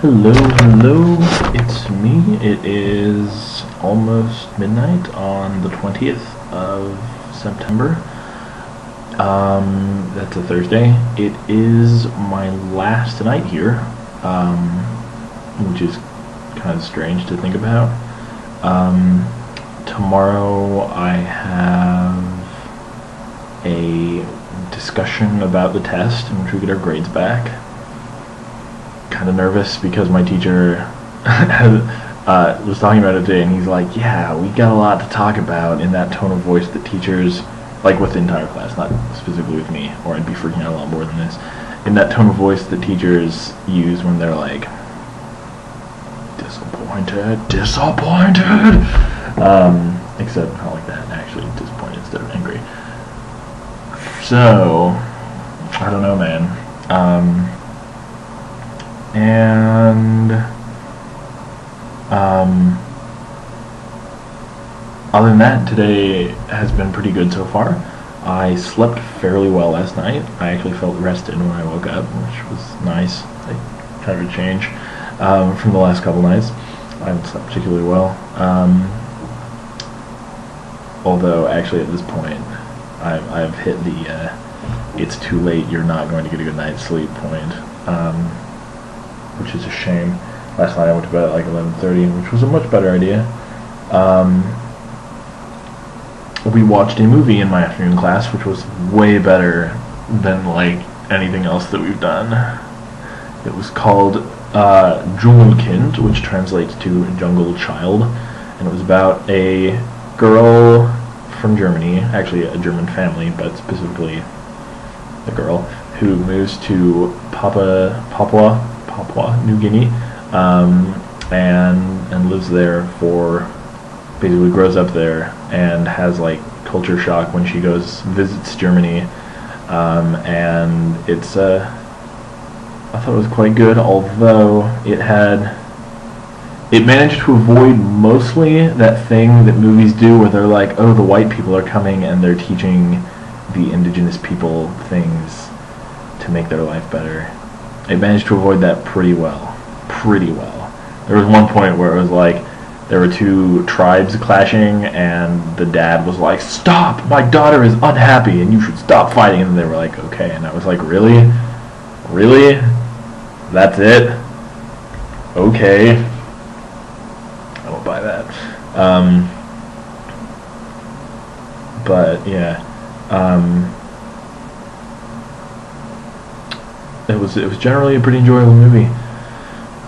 Hello, hello, it's me. It is almost midnight on the 20th of September. Um, that's a Thursday. It is my last night here, um, which is kind of strange to think about. Um, tomorrow I have a discussion about the test in which we get our grades back kind of nervous because my teacher uh, was talking about it today, and he's like, "Yeah, we got a lot to talk about." In that tone of voice that teachers, like with the entire class, not specifically with me, or I'd be freaking out a lot more than this. In that tone of voice that teachers use when they're like, "Disappointed, disappointed," um, except not like that. Actually, disappointed instead of angry. So, I don't know, man. Um, and um, other than that, today has been pretty good so far. I slept fairly well last night. I actually felt rested when I woke up, which was nice. Like, kind of a change um, from the last couple nights. I haven't slept particularly well. Um, although, actually, at this point, I've, I've hit the uh, it's too late, you're not going to get a good night's sleep point. Um, which is a shame. Last night I went to bed at like 11:30, which was a much better idea. Um, we watched a movie in my afternoon class, which was way better than like anything else that we've done. It was called uh, Dschungelkind, which translates to Jungle Child, and it was about a girl from Germany, actually a German family, but specifically a girl who moves to Papua, Papua Papua New Guinea, um, and and lives there for basically grows up there and has like culture shock when she goes visits Germany, um, and it's uh, I thought it was quite good, although it had it managed to avoid mostly that thing that movies do where they're like, oh, the white people are coming and they're teaching the indigenous people things to make their life better. They managed to avoid that pretty well. Pretty well. There was one point where it was like there were two tribes clashing, and the dad was like, "Stop! My daughter is unhappy, and you should stop fighting." And they were like, "Okay." And I was like, "Really? Really? That's it? Okay." I don't buy that. Um, but yeah. Um, it was it was generally a pretty enjoyable movie.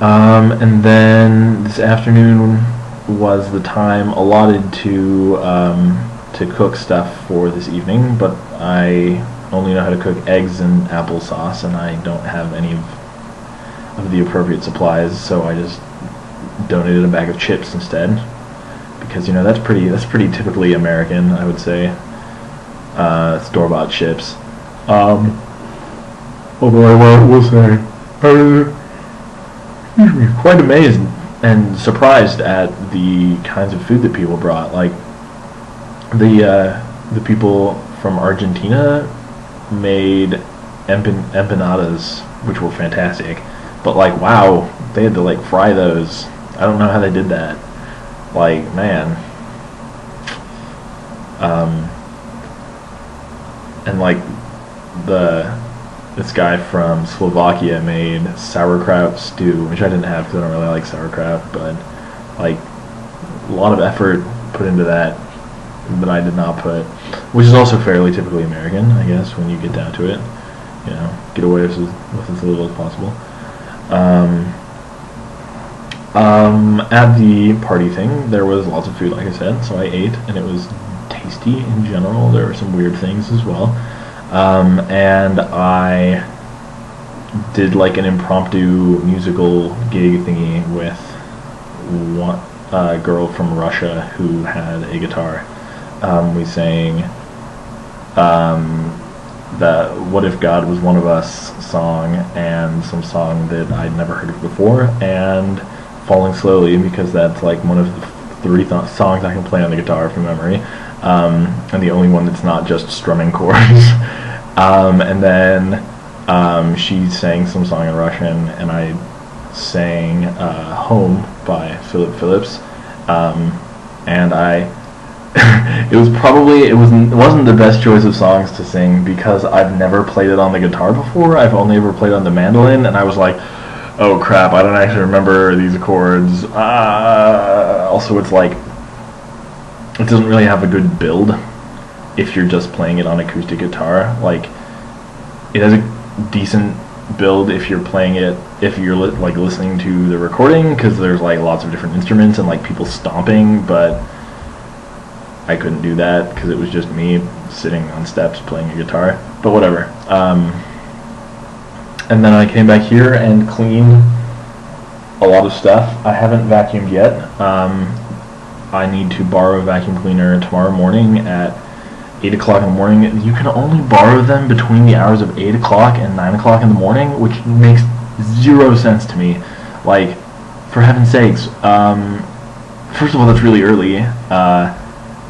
Um, and then this afternoon was the time allotted to um, to cook stuff for this evening, but I only know how to cook eggs and applesauce, and I don't have any of, of the appropriate supplies, so I just donated a bag of chips instead, because you know that's pretty that's pretty typically American, I would say. Uh, store bought chips. Um, although I will say, I was quite amazed and surprised at the kinds of food that people brought. Like the uh, the people from Argentina made empan- empanadas, which were fantastic. But like, wow, they had to like fry those. I don't know how they did that. Like, man. Um, and like the this guy from Slovakia made sauerkraut stew, which I didn't have because I don't really like sauerkraut, but like a lot of effort put into that that I did not put, which is also fairly typically American, I guess, when you get down to it. You know, get away with, with as little as possible. Um, um, at the party thing, there was lots of food, like I said, so I ate, and it was tasty in general. There were some weird things as well. Um, and I did like an impromptu musical gig thingy with one girl from Russia who had a guitar. Um, we sang um, the "What If God Was One of Us" song and some song that I'd never heard of before, and "Falling Slowly" because that's like one of the three th- songs I can play on the guitar from memory, um, and the only one that's not just strumming chords. Um, and then um, she sang some song in Russian, and I sang uh, "Home" by Philip Phillips, um, and I. it was probably it was it wasn't the best choice of songs to sing because I've never played it on the guitar before. I've only ever played on the mandolin, and I was like, "Oh crap! I don't actually remember these chords." Uh, also, it's like it doesn't really have a good build if you're just playing it on acoustic guitar. Like it has a decent build if you're playing it if you're li- like listening to the recording because there's like lots of different instruments and like people stomping, but I couldn't do that because it was just me sitting on steps playing a guitar. But whatever. Um, and then I came back here and cleaned a lot of stuff. I haven't vacuumed yet. Um, I need to borrow a vacuum cleaner tomorrow morning at 8 o'clock in the morning. You can only borrow them between the hours of 8 o'clock and 9 o'clock in the morning, which makes zero sense to me. Like, for heaven's sakes, um, first of all, that's really early. Uh,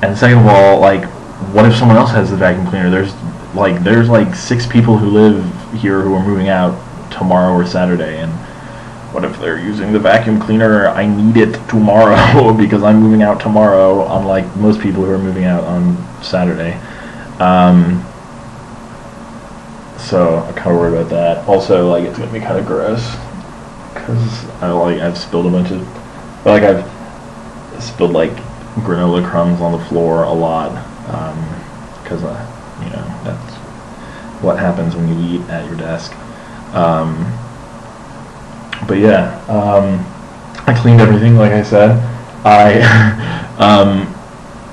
and second of all, like, what if someone else has the vacuum cleaner? There's like there's like six people who live here who are moving out tomorrow or Saturday, and what if they're using the vacuum cleaner? I need it tomorrow because I'm moving out tomorrow, unlike most people who are moving out on Saturday. Um, so I'm kind of worried about that. Also, like it's gonna be kind of gross because I like I've spilled a bunch of like I've spilled like granola crumbs on the floor a lot because um, uh, you know that's what happens when you eat at your desk. Um, but yeah, um, I cleaned everything. Like I said, I um,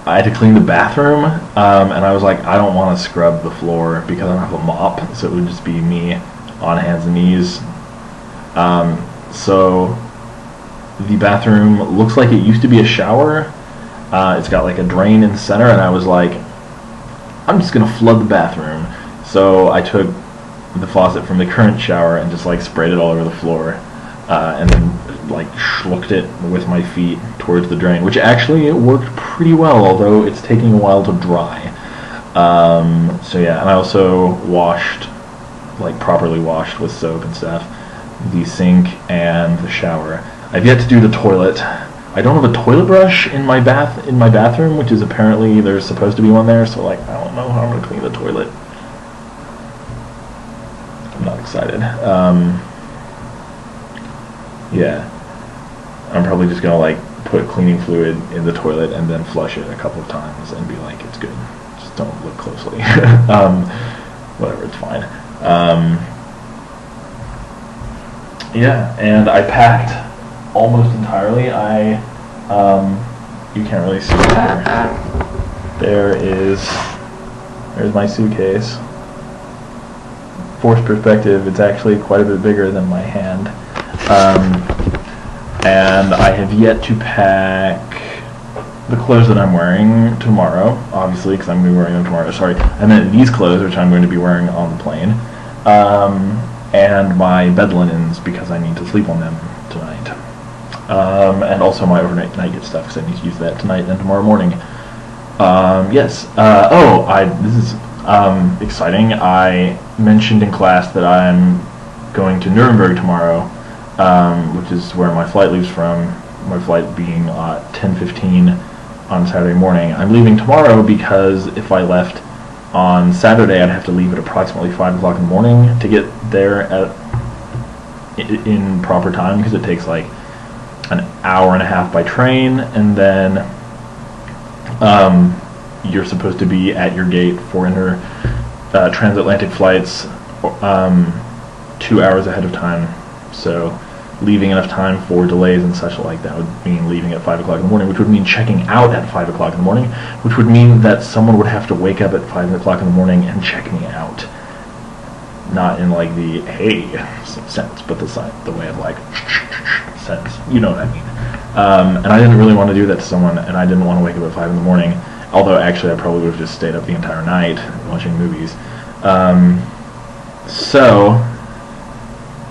I had to clean the bathroom, um, and I was like, I don't want to scrub the floor because I don't have a mop, so it would just be me on hands and knees. Um, so the bathroom looks like it used to be a shower. Uh, it's got like a drain in the center, and I was like, I'm just gonna flood the bathroom. So I took the faucet from the current shower and just like sprayed it all over the floor, uh, and then like schlooked it with my feet towards the drain, which actually it worked pretty well, although it's taking a while to dry. Um, so yeah, and I also washed, like properly washed with soap and stuff, the sink and the shower. I've yet to do the toilet. I don't have a toilet brush in my bath in my bathroom, which is apparently there's supposed to be one there. So like I don't know how I'm gonna clean the toilet. I'm not excited. Um, yeah, I'm probably just gonna like put cleaning fluid in the toilet and then flush it a couple of times and be like, it's good. Just don't look closely. um, whatever, it's fine. Um, yeah, and I packed almost entirely. I, um, you can't really see it here. There is, there's my suitcase. Forced perspective, it's actually quite a bit bigger than my hand. Um, and I have yet to pack the clothes that I'm wearing tomorrow, obviously, because I'm going to be wearing them tomorrow. Sorry, I meant these clothes, which I'm going to be wearing on the plane, um, and my bed linens because I need to sleep on them tonight, um, and also my overnight night stuff because I need to use that tonight and tomorrow morning. Um, yes. Uh, oh, I this is um, exciting. I mentioned in class that I'm going to Nuremberg tomorrow um, which is where my flight leaves from. My flight being uh, 10:15 on Saturday morning. I'm leaving tomorrow because if I left on Saturday, I'd have to leave at approximately five o'clock in the morning to get there at in proper time because it takes like an hour and a half by train, and then um, you're supposed to be at your gate for inter uh, transatlantic flights um, two hours ahead of time. So leaving enough time for delays and such like that would mean leaving at 5 o'clock in the morning, which would mean checking out at 5 o'clock in the morning, which would mean that someone would have to wake up at 5 o'clock in the morning and check me out. Not in like the hey sense, but the the way of like sense. You know what I mean. Um, and I didn't really want to do that to someone, and I didn't want to wake up at 5 in the morning. Although actually I probably would have just stayed up the entire night watching movies. Um, so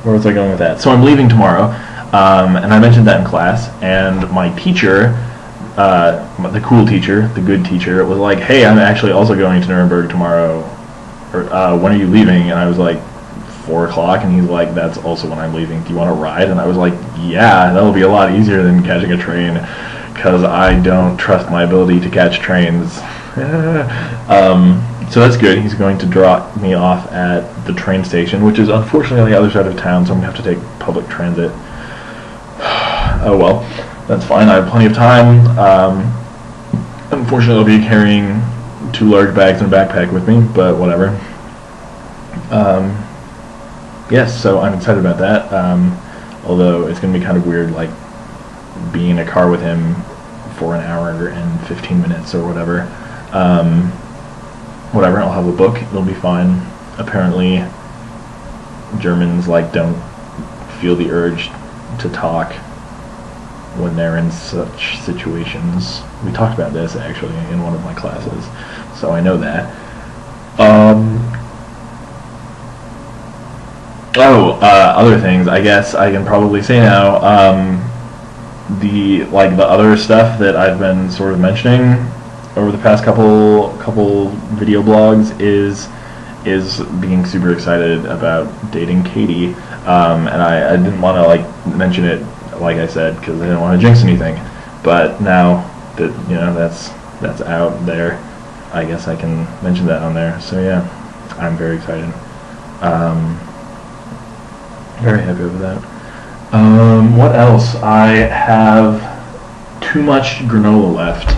where was I going with that? So I'm leaving tomorrow, um, and I mentioned that in class, and my teacher, uh, the cool teacher, the good teacher, was like, "Hey, I'm actually also going to Nuremberg tomorrow. Or uh, when are you leaving?" And I was like, four o'clock, and he's like, "That's also when I'm leaving. Do you want to ride?" And I was like, "Yeah, that'll be a lot easier than catching a train, because I don't trust my ability to catch trains." um, so that's good. He's going to drop me off at the train station, which is unfortunately on the other side of town, so I'm gonna have to take public transit. oh well, that's fine. I have plenty of time. Um, unfortunately, I'll be carrying two large bags and a backpack with me, but whatever. Um, yes, so I'm excited about that. Um, although it's going to be kind of weird, like being in a car with him for an hour and 15 minutes or whatever. Um, whatever, I'll have a book. It'll be fine. Apparently, Germans like don't feel the urge to talk when they're in such situations. We talked about this actually in one of my classes, so I know that. Um, oh, uh, other things. I guess I can probably say now. Um, the like the other stuff that I've been sort of mentioning over the past couple couple video blogs is is being super excited about dating Katie, um, and I, I didn't want to like mention it like I said, because I didn't want to jinx anything. But now that you know that's that's out there, I guess I can mention that on there. So yeah, I'm very excited. Um, very happy with that. Um, what else? I have too much granola left,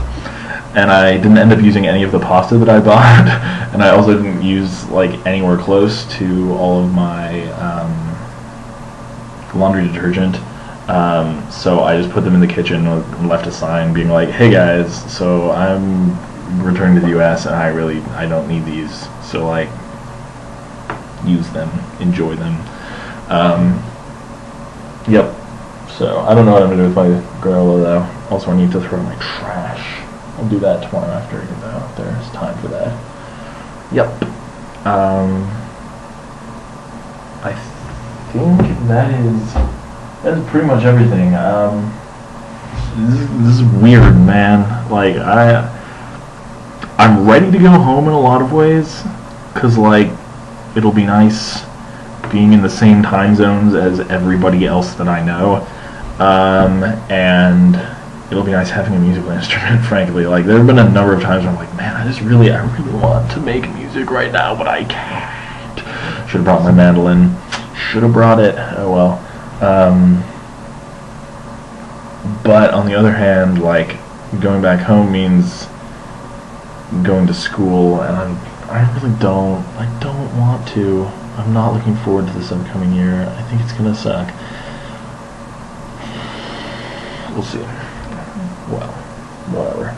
and I didn't end up using any of the pasta that I bought, and I also didn't use like anywhere close to all of my um, laundry detergent. Um, so I just put them in the kitchen and left a sign being like, "Hey guys, so I'm returning to the U.S. and I really I don't need these, so like use them, enjoy them." Um, yep. So I don't know what I'm gonna do with my granola though. Also, I need to throw my trash. I'll do that tomorrow after I get out. There's time for that. Yep. Um, I think that is that's pretty much everything. Um, this, this is weird, man. Like I, I'm ready to go home in a lot of ways, cause like it'll be nice being in the same time zones as everybody else that I know, um, and it'll be nice having a musical instrument. Frankly, like there have been a number of times where I'm like, man, I just really, I really want to make music right now, but I can't. Should have brought my mandolin. Should have brought it. Oh well. Um, but on the other hand, like going back home means going to school, and I'm I really don't I don't want to. I'm not looking forward to this upcoming year. I think it's gonna suck. We'll see. Well, whatever.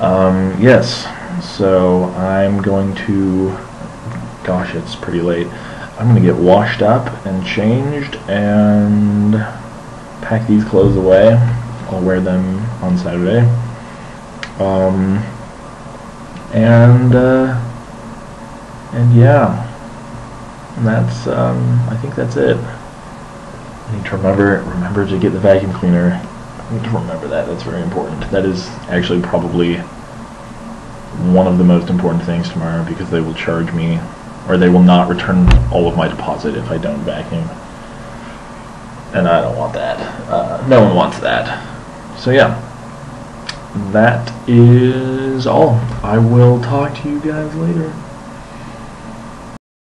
Um, yes. So I'm going to. Gosh, it's pretty late. I'm gonna get washed up and changed and pack these clothes away. I'll wear them on Saturday. Um, and uh, and yeah, and that's um, I think that's it. I need to remember remember to get the vacuum cleaner. Remember that. That's very important. That is actually probably one of the most important things tomorrow because they will charge me or they will not return all of my deposit if I don't vacuum. And I don't want that. Uh, no one wants that. So yeah, that is all. I will talk to you guys later.